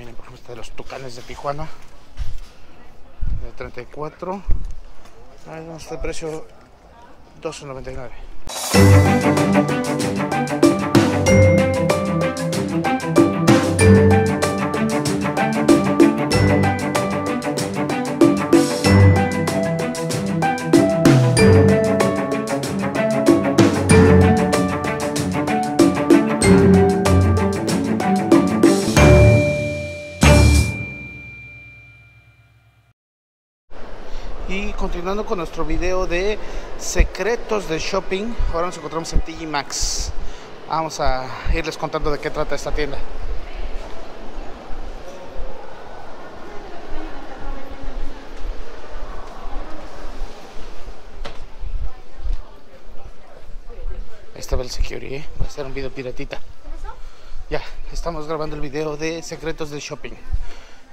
Miren, por ejemplo, este de los tucanes de Tijuana. De 34. Ahí vamos está el precio 12.99. continuando con nuestro video de secretos de shopping, ahora nos encontramos en TG Maxx. Vamos a irles contando de qué trata esta tienda. Ahí estaba el security, ¿eh? va a ser un video piratita. Ya, estamos grabando el video de secretos de shopping.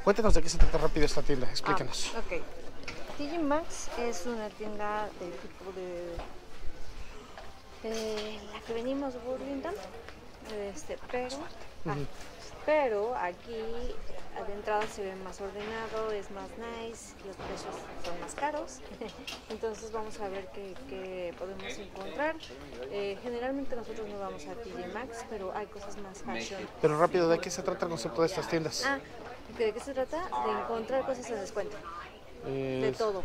Cuéntenos de qué se trata rápido esta tienda, explíquenos. Ah, ok. TG Maxx es una tienda del tipo de, de la que venimos Burlington, este, pero, ah, pero aquí de entrada se ve más ordenado, es más nice, los precios son más caros, entonces vamos a ver qué, qué podemos encontrar. Eh, generalmente nosotros no vamos a TG Maxx, pero hay cosas más fashion. Pero rápido, ¿de qué se trata el concepto de estas tiendas? Ah, ¿de qué se trata? De encontrar cosas a descuento. De todo.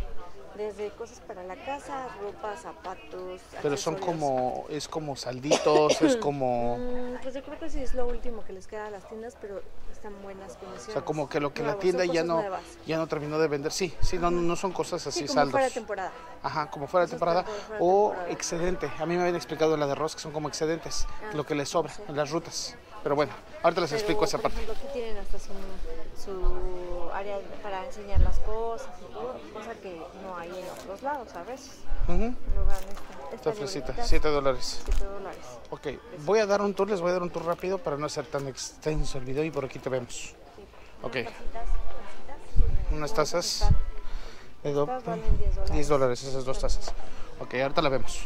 Desde cosas para la casa, ropa, zapatos. pero son como, es como salditos, es como, Mm, pues yo creo que sí es lo último que les queda a las tiendas, pero están en buenas condiciones. o sea, como que lo que la tienda ya no, nuevas. ya no terminó de vender. Sí, sí, no, no son cosas así Sí, como saldos. fuera de temporada. Ajá, como fuera de temporada fuera o temporada. excedente. A mí me habían explicado en la de Ross que son como excedentes, Ah, lo que les sobra sí. en las rutas. Pero bueno, ahorita les Pero, explico esa parte. ejemplo, aquí tienen hasta su, su área para enseñar las cosas y todo, cosa que no hay en otros lados a veces. Luego dan esta, Esta fresita, libretita, 7 dólares. 7 dólares. Ok, voy a dar un tour, les voy a dar un tour rápido para no hacer tan extenso el video y por aquí te vemos. Sí. Ok. Unas tacitas, tacitas. Unas tazas de do- Estas valen 10 dólares. 10 dólares esas dos tazas. Ok, ahorita la vemos.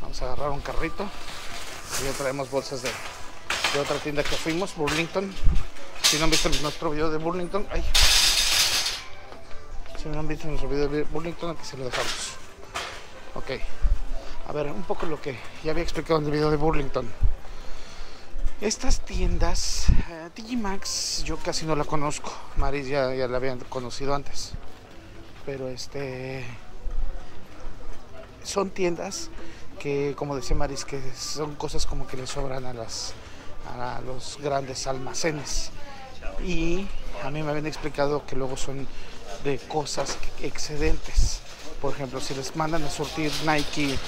Vamos a agarrar un carrito. Y ya traemos bolsas de, de otra tienda que fuimos, Burlington. Si no han visto nuestro video de Burlington, ay. Si no han visto nuestro video de Burlington, aquí se lo dejamos. Ok. A ver, un poco lo que ya había explicado en el video de Burlington. Estas tiendas, eh, Maxx, yo casi no la conozco. Maris ya, ya la habían conocido antes. Pero este. Son tiendas que, como decía Maris, que son cosas como que le sobran a, las, a los grandes almacenes. Y a mí me habían explicado que luego son de cosas excedentes. Por ejemplo, si les mandan a surtir Nike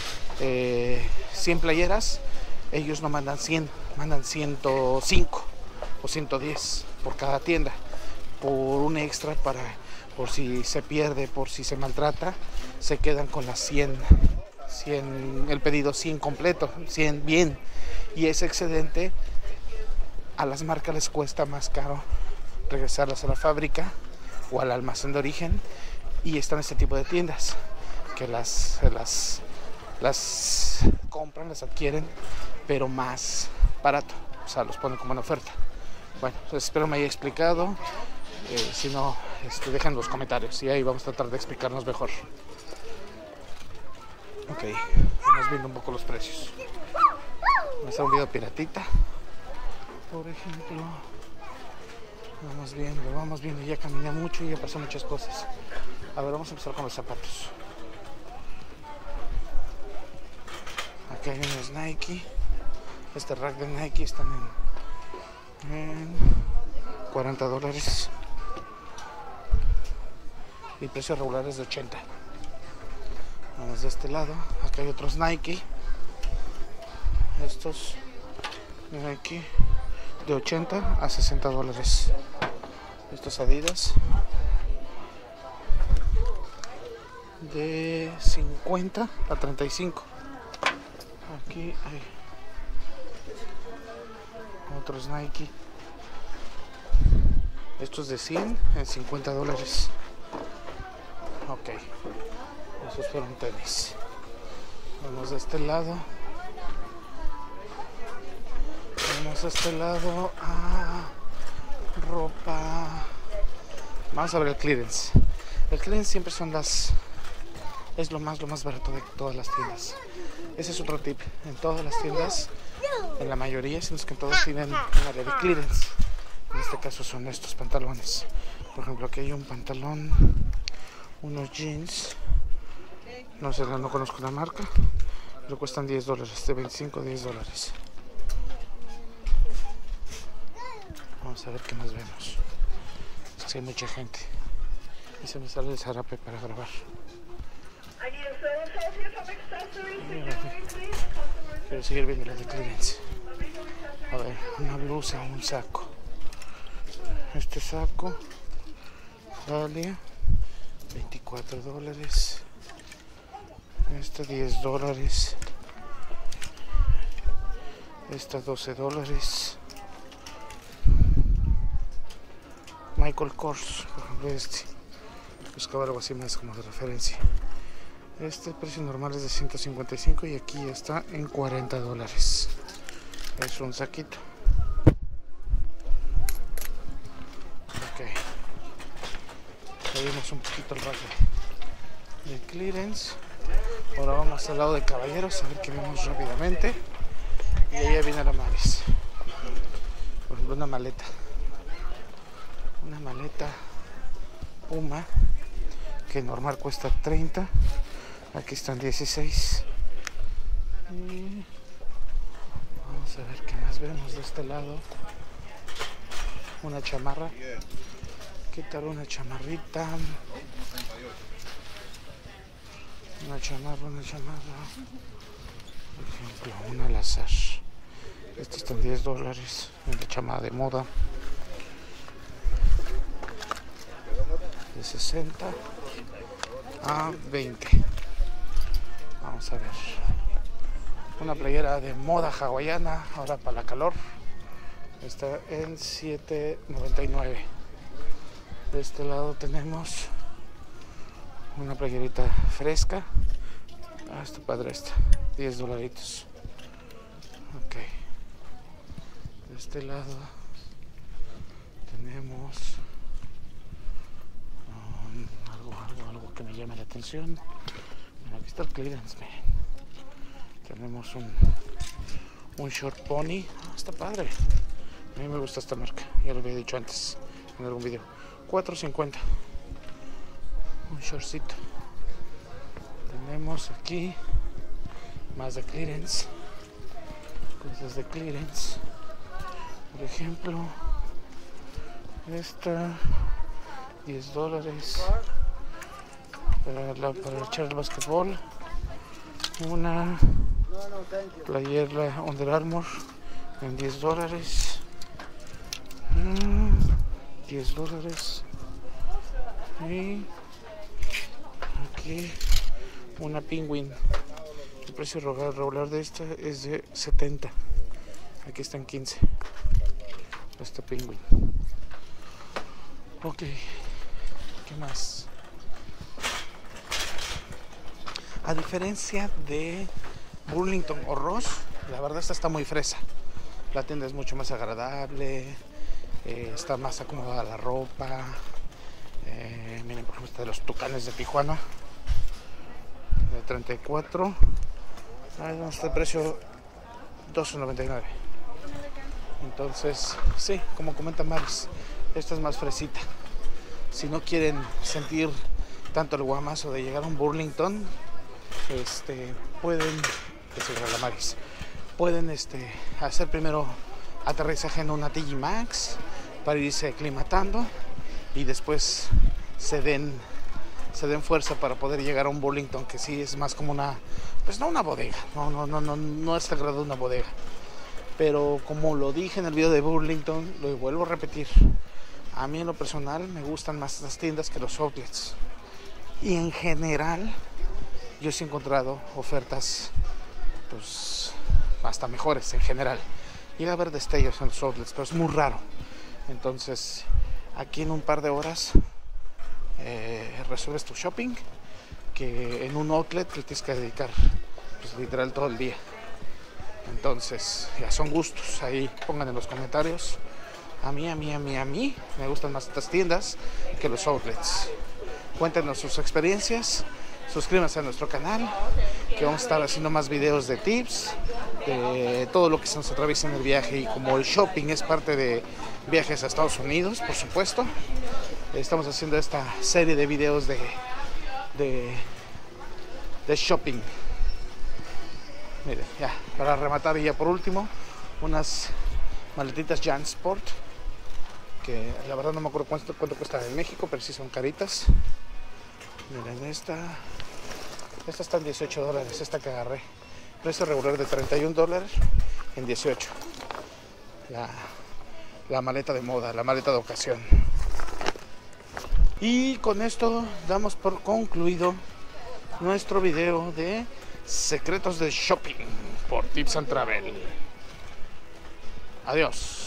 eh, 100 playeras, ellos no mandan 100, mandan 105 o 110 por cada tienda, por un extra para por si se pierde, por si se maltrata, se quedan con las 100, 100 el pedido 100 completo, 100 bien. Y ese excedente a las marcas les cuesta más caro regresarlas a la fábrica o al almacén de origen y están este tipo de tiendas que las, las, las compran, las adquieren, pero más barato, o sea, los ponen como en oferta. Bueno, pues espero me haya explicado. eh, si no, este, dejen los comentarios y ahí vamos a tratar de explicarnos mejor. Ok, vamos viendo un poco los precios. Vamos a un piratita. Por ejemplo, vamos viendo, vamos viendo. Ya caminé mucho y ya pasó muchas cosas. A ver, vamos a empezar con los zapatos. Aquí hay unos Nike. Este rack de Nike están en, en 40 dólares. Y precios regulares de 80. Vamos de este lado. Acá hay otros Nike. Estos Nike de 80 a 60 dólares. Estos Adidas de 50 a 35. Aquí hay otros Nike. Estos de 100 en 50 dólares. Ok. Esos fueron tenis. Vamos de este lado. Vamos a este lado a ropa. Vamos a ver el clearance. El clearance siempre son las. Es lo más, lo más barato de todas las tiendas. Ese es otro tip. En todas las tiendas, en la mayoría, sino que todos tienen un de clearance. En este caso son estos pantalones. Por ejemplo, aquí hay un pantalón, unos jeans. No sé, no conozco la marca. Pero cuestan 10 dólares, de 25 a 10 dólares. Vamos a ver qué más vemos. Es hay mucha gente. Y se me sale el zarape para grabar. Quiero seguir viendo las de clearance. A ver, una blusa, un saco. Este saco vale 24 dólares. Esta 10 dólares. Esta 12 dólares. Michael Kors, por ejemplo este. Buscaba algo así más como de referencia. Este precio normal es de 155 y aquí está en 40 dólares. Es un saquito. Ok. Seguimos un poquito el rato de clearance. Ahora vamos al lado de caballeros a ver qué vemos rápidamente. Y ahí viene la Maris. Por ejemplo, una maleta. Una maleta Puma que normal cuesta 30. Aquí están 16. Y vamos a ver qué más vemos de este lado. Una chamarra. ¿Qué tal una chamarrita? Una chamarra, una chamarra. Por ejemplo, una al azar. Esta está en 10 dólares. Una chamarra de moda. De 60 a 20. Vamos a ver. Una playera de moda hawaiana, ahora para la calor. Está en 7.99. De este lado tenemos una playerita fresca. Ah, está padre esta. 10 dolaritos. Ok. De este lado tenemos um, algo, algo, algo que me llama la atención. Aquí está el clearance, miren. Tenemos un, un short pony. Ah, está padre. A mí me gusta esta marca. Ya lo había dicho antes en algún video. 4.50 un shortcito. Tenemos aquí más de clearance. Cosas de clearance. Por ejemplo esta 10 dólares. Para, para echar el basquetbol una playera Under Armour en 10 dólares. 10 dólares. Y una penguin el precio regular de esta es de 70 aquí está en 15 esta penguin ok. ¿qué más? a diferencia de Burlington o Ross la verdad esta está muy fresa. La tienda es mucho más agradable eh, está más acomodada la ropa. Eh, miren por ejemplo esta de los tucanes de Tijuana 34 ahí está el precio 12.99 entonces sí como comenta Maris esta es más fresita. Si no quieren sentir tanto el guamazo de llegar a un Burlington este pueden la Maris pueden este hacer primero aterrizaje en una TG Max para irse aclimatando y después se den se den fuerza para poder llegar a un Burlington que sí es más como una pues no una bodega no no no no no es grado una bodega. Pero como lo dije en el video de Burlington lo vuelvo a repetir a mí en lo personal me gustan más las tiendas que los outlets. Y en general yo sí he encontrado ofertas pues hasta mejores en general. Llega a haber destellos en los outlets pero es muy raro. Entonces aquí en un par de horas eh, resuelves tu shopping que en un outlet le tienes que dedicar pues, literal todo el día Entonces, ya son gustos. Ahí pongan en los comentarios. A mí, a mí, a mí, a mí me gustan más estas tiendas que los outlets. Cuéntenos sus experiencias. Suscríbanse a nuestro canal, que vamos a estar haciendo más videos de tips, de todo lo que se nos atraviesa en el viaje. Y como el shopping es parte de viajes a Estados Unidos, por supuesto, estamos haciendo esta serie de videos de, de, de shopping. Miren, ya, para rematar y ya por último, unas maletitas Jan Sport, que la verdad no me acuerdo cuánto, cuánto cuesta en México, pero sí son caritas. Miren, esta, esta está en 18 dólares, esta que agarré. Precio regular de 31 dólares en 18. La, la maleta de moda, la maleta de ocasión. Y con esto damos por concluido nuestro video de secretos de shopping por Tips and Travel. Adiós.